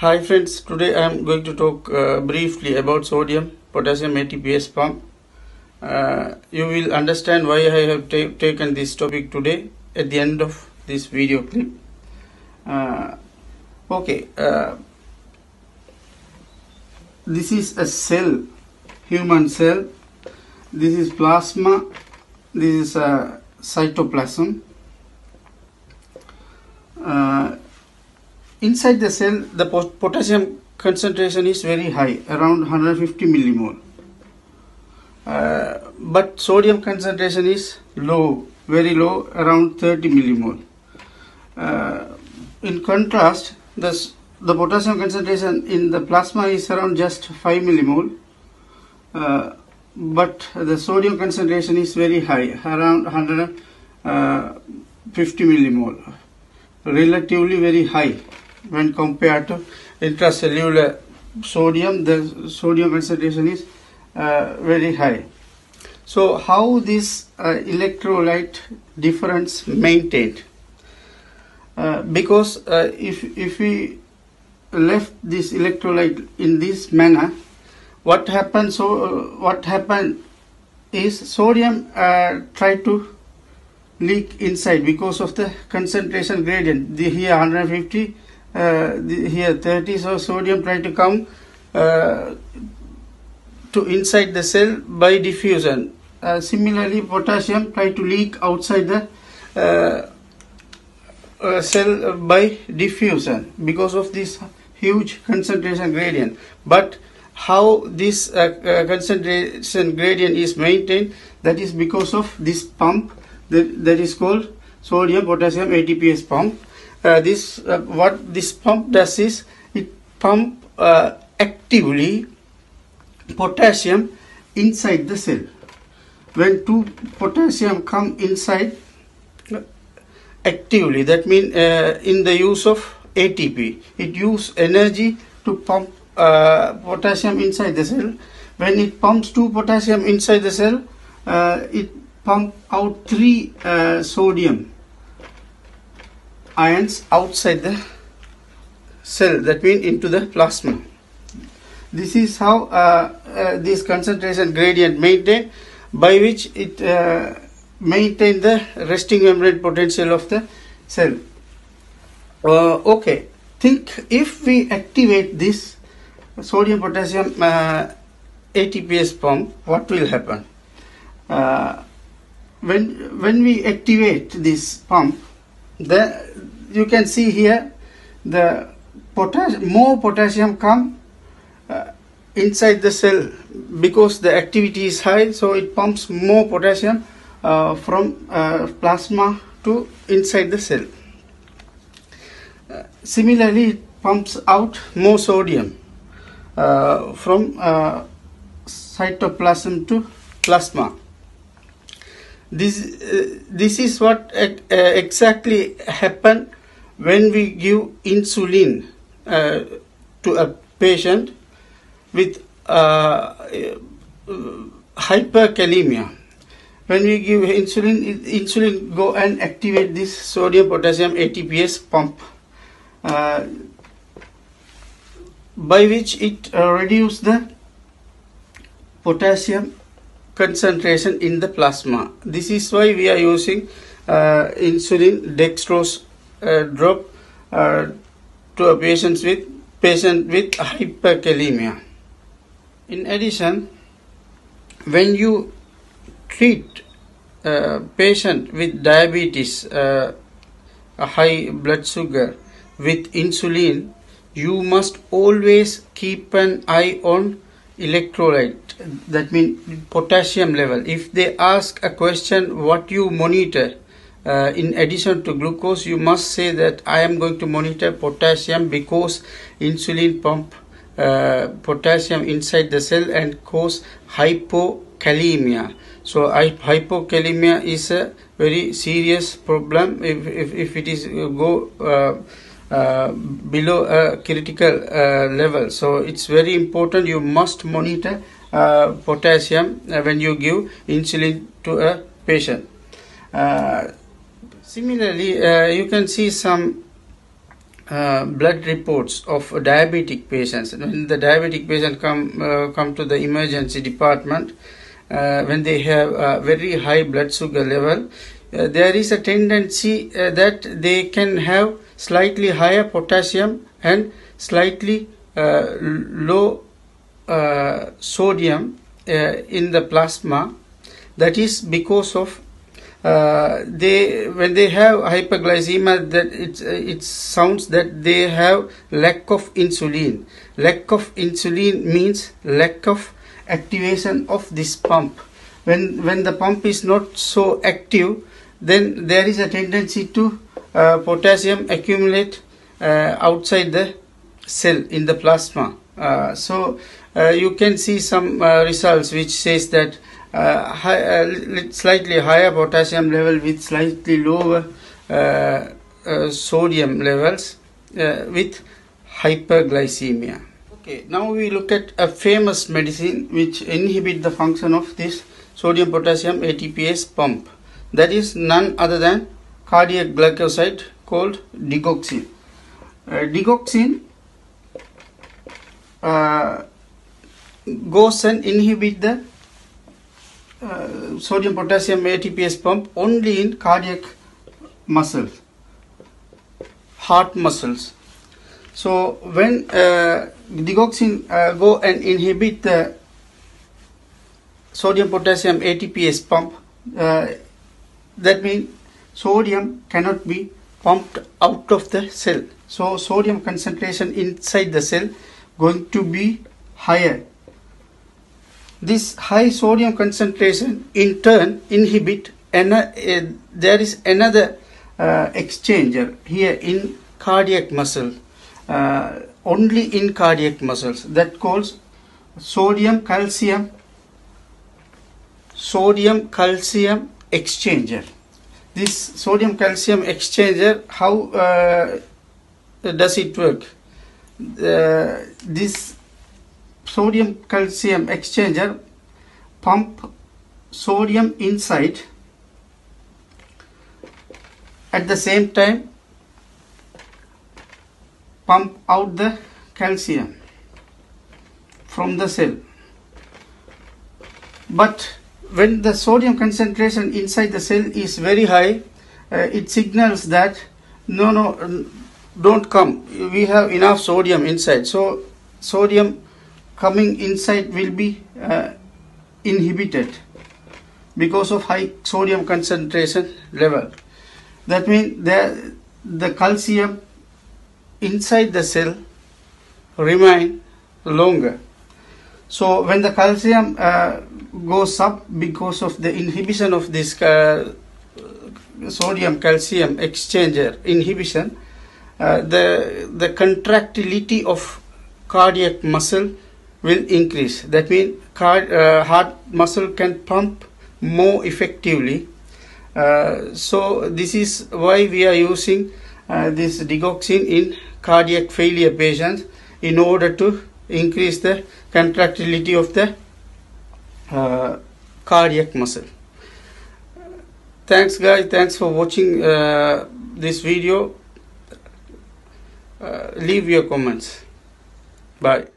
Hi friends, today I am going to talk uh, briefly about sodium potassium ATPase pump. Uh, you will understand why I have ta- taken this topic today at the end of this video clip. Uh, okay, uh, this is a cell, human cell. This is plasma. This is a cytoplasm. Uh, inside the cell the potassium concentration is very high around 150 millimole. Uh, but sodium concentration is low very low around 30 millimole. Uh, in contrast the, the potassium concentration in the plasma is around just 5 millimole. Uh, but the sodium concentration is very high around 150 millimole. Relatively very high when compared to intracellular sodium the sodium concentration is uh, very high. So how this uh, electrolyte difference maintained? Uh, because uh, if if we left this electrolyte in this manner what happens so uh, what happened is sodium uh, try to leak inside because of the concentration gradient. The here 150 uh, the, here 30 so sodium try to come uh, to inside the cell by diffusion. Uh, similarly potassium try to leak outside the uh, uh, cell by diffusion because of this huge concentration gradient. But how this uh, uh, concentration gradient is maintained that is because of this pump that, that is called sodium potassium ATPase pump. uh, this uh, what this pump does is it pump uh, actively potassium inside the cell. When two potassium come inside uh, actively that means uh, in the use of ATP it use energy to pump uh, potassium inside the cell. When it pumps two potassium inside the cell uh, it pump out three uh, sodium ions outside the cell that means into the plasma. This is how uh, uh, this concentration gradient maintained by which it uh, maintain the resting membrane potential of the cell. Uh, okay. Think if we activate this sodium potassium uh, ATPase pump what will happen? Uh, when when we activate this pump the you can see here the potassium more potassium come uh, inside the cell. Because the activity is high so it pumps more potassium uh, from uh, plasma to inside the cell. Uh, similarly it pumps out more sodium uh, from uh, cytoplasm to plasma this uh, this is what uh, exactly happen when we give insulin uh, to a patient with uh, hyperkalemia. When we give insulin insulin go and activate this sodium potassium ATPase pump uh, by which it uh, reduce the potassium concentration in the plasma. This is why we are using uh, insulin dextrose uh, drop uh, to patients with patient with hyperkalemia. In addition, when you treat a patient with diabetes, uh, high blood sugar with insulin, you must always keep an eye on electrolyte that means potassium level. If they ask a question what you monitor uh, in addition to glucose you must say that i am going to monitor potassium because insulin pump uh, potassium inside the cell and cause hypokalemia. So hypokalemia is a very serious problem. If, if, if it is uh, go uh, uh, below a critical uh, level. So it's very important. You must monitor uh, potassium when you give insulin to a patient. Similarly, you can see some uh, blood reports of diabetic patients. When the diabetic patient come uh, come to the emergency department, uh, when they have a very high blood sugar level, there is a tendency that they can have slightly higher potassium and slightly uh, low uh, sodium uh, in the plasma. That is because of uh, they when they have hyperglycemia that it it sounds that they have lack of insulin lack of insulin means lack of activation of this pump when when the pump is not so active then there is a tendency to uh, potassium accumulate uh, outside the cell in the plasma uh, so uh, you can see some uh, results which says that uh, high, uh, slightly higher potassium level with slightly lower uh, uh, sodium levels uh, with hyperglycemia. Okay, now we look at a famous medicine which inhibit the function of this sodium potassium ATPase pump. That is none other than cardiac glycoside called digoxin. Uh, digoxin uh, goes and inhibit the uh, sodium potassium ATPase pump only in cardiac muscles, heart muscles. So when uh, digoxin uh, go and inhibit the sodium potassium ATPase pump, uh, that means sodium cannot be pumped out of the cell. So sodium concentration inside the cell going to be higher this high sodium concentration in turn inhibit an, uh, there is another uh, exchanger here in cardiac muscle uh, only in cardiac muscles that calls sodium calcium sodium calcium exchanger this sodium calcium exchanger how uh, does it work? Uh, this sodium calcium exchanger pump sodium inside at the same time pump out the calcium from the cell. But when the sodium concentration inside the cell is very high uh, it signals that no no don't come we have enough sodium inside so sodium coming inside will be uh, inhibited because of high sodium concentration level. That means the, the calcium inside the cell remain longer. So when the calcium uh, goes up because of the inhibition of this uh, sodium calcium exchanger inhibition, uh, the the contractility of cardiac muscle will increase. That means uh, heart muscle can pump more effectively. Uh, so this is why we are using uh, this digoxin in cardiac failure patients in order to increase the contractility of the uh, cardiac muscle. Thanks guys, thanks for watching uh, this video. Uh, leave your comments. Bye.